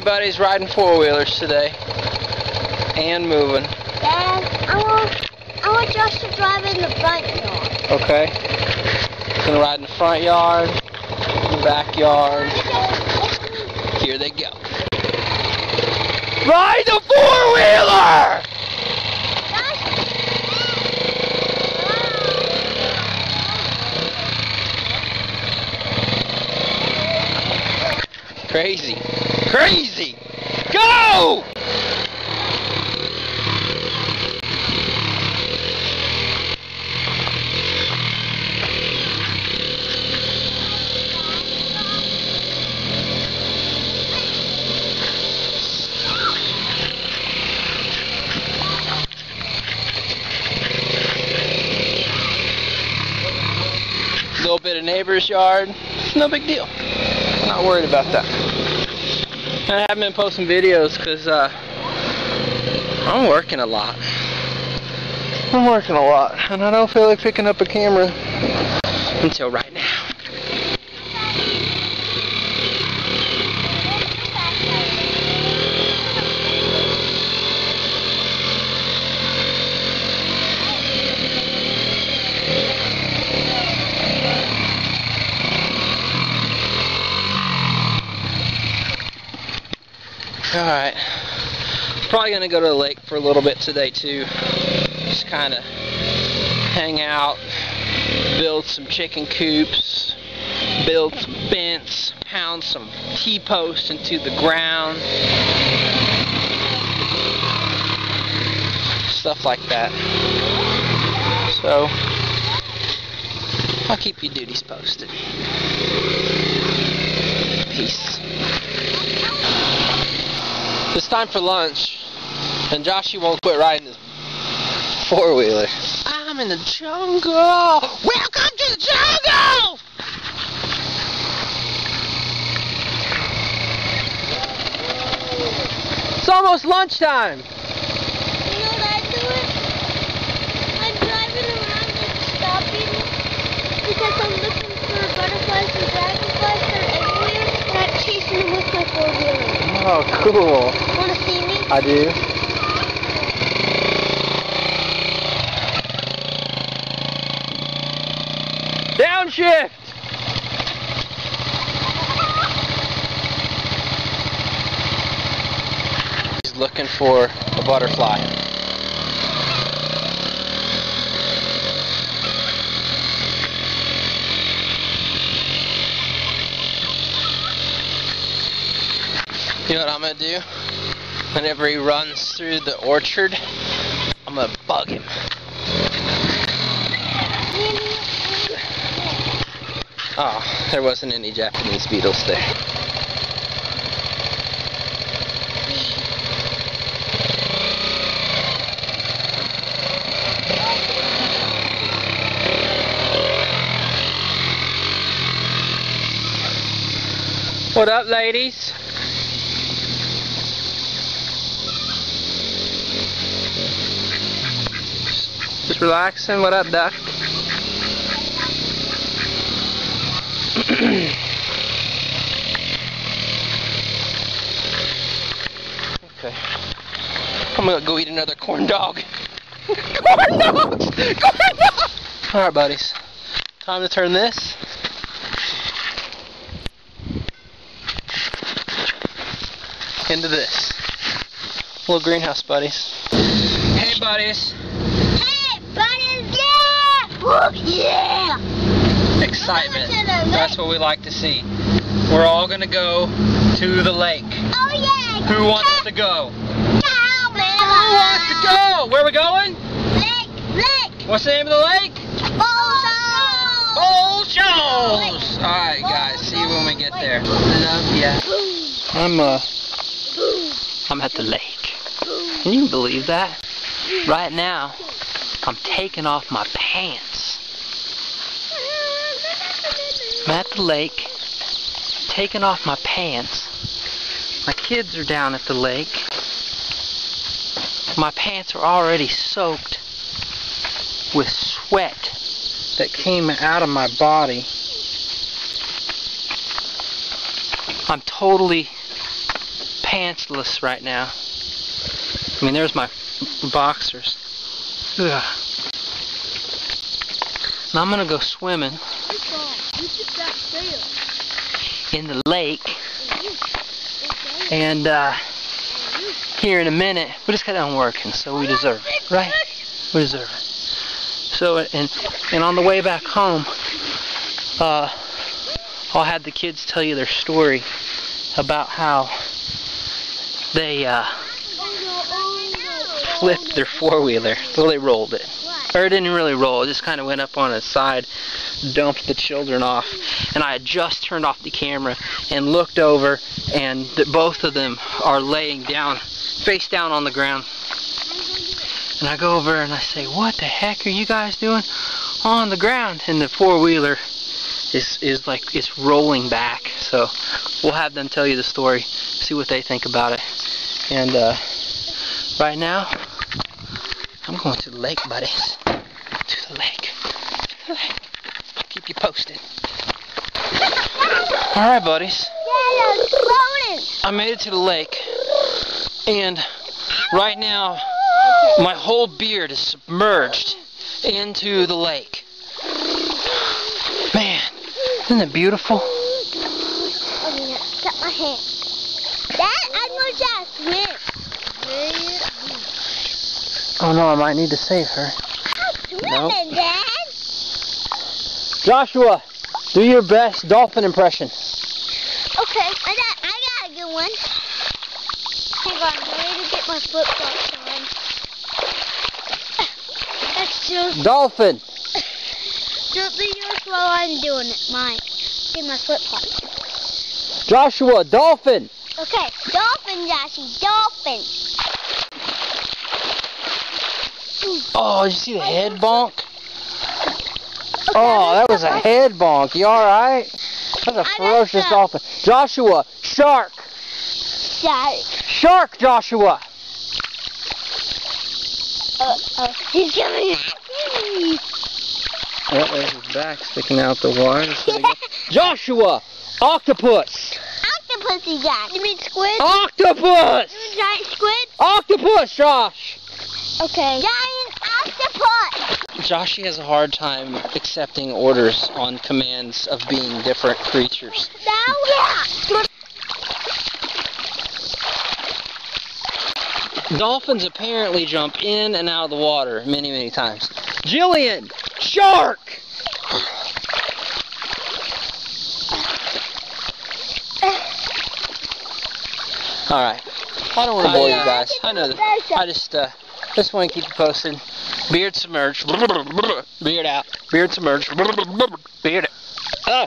Buddies, riding four-wheelers today. And moving. Dad, I want, I want Josh to drive in the front yard. Okay. Gonna ride in the front yard, in the backyard. Here they go. Ride the four-wheeler! Crazy. Crazy! Go! little bit of neighbor's yard. No big deal. I'm not worried about that. I haven't been posting videos because uh, I'm working a lot. I'm working a lot, and I don't feel like picking up a camera until right now. Alright. Probably going to go to the lake for a little bit today too. Just kind of hang out, build some chicken coops, build some fence, pound some T-posts into the ground. Stuff like that. So, I'll keep you duties posted. Peace. It's time for lunch, and Joshy won't quit riding his four-wheeler. I'm in the jungle! Welcome to the jungle! It's almost lunchtime! You know what I do it? I'm driving around and stopping because I'm looking for butterflies and dragonflies that are everywhere and I'm chasing them with my four-wheeler. Oh, cool. Want to see me? I do. Downshift! He's looking for a butterfly. You know what I'm gonna do? Whenever he runs through the orchard, I'm gonna bug him. Oh, there wasn't any Japanese beetles there. What up, ladies? Just relaxing. What up, Duck? okay. I'm gonna go eat another corn dog. corn dogs! Corn dogs! Alright, buddies. Time to turn this. Into this. Little greenhouse, buddies. Hey, buddies. Hey, yeah! Excitement. That's what we like to see. We're all gonna go to the lake. Oh, yeah! Who wants to go? Cow! Who wants to go? Where are we going? Lake, lake! What's the name of the lake? Old Shoals! Alright guys, see you when we get there. Love ya. I'm uh I'm at the lake. Can you believe that? Right now, I'm taking off my pants. I'm at the lake, taking off my pants. My kids are down at the lake. My pants are already soaked with sweat that came out of my body. I'm totally pantsless right now. I mean, there's my boxers. Ugh. I'm gonna go swimming in the lake, and uh, here in a minute, we just got done working, so we deserve it, right? We deserve it. So, and and on the way back home, uh, I'll have the kids tell you their story about how they uh, flipped their four-wheeler. Well, they rolled it. It didn't really roll. It just kind of went up on its side, dumped the children off. And I had just turned off the camera and looked over, and th- both of them are laying down, face down on the ground. And I go over and I say, "What the heck are you guys doing on the ground?" And the four-wheeler is is like it's rolling back. So we'll have them tell you the story, see what they think about it. And uh, right now, I'm going to the lake, buddies. To the lake. To. I'll keep you posted. All right, buddies. I made it to the lake, and right now my whole beard is submerged into the lake. Man, isn't it beautiful? Cut my hand. Dad, I'm gonna just swim. Oh no, I might need to save her. No. Joshua, do your best dolphin impression. Okay, I got, I got a good one. Hang on, I need to get my flip flops on. That's just, Dolphin. just be yours while I'm doing it. Mine. Get my flip flops. Joshua, dolphin. Okay, dolphin, Joshy, dolphin. Oh, did you see the head bonk? Oh, that was a that's head bonk. You alright? That's a ferocious dolphin. Joshua, shark. Sorry. Shark, Joshua. Uh, uh, he's coming at me. Oh, there's his back sticking out the water. Joshua, octopus. Octopusy guy. You mean squid? Octopus. You mean giant squid? Octopus, Josh. Okay. Giant octopus. Josh has a hard time accepting orders on commands of being different creatures. Dolphins apparently jump in and out of the water many, many times. Jillian, shark. All right. I don't want to bore you guys. I know. I just uh, just want to keep you posted. Beard submerged. Beard out. Beard submerged. Beard out. Ah.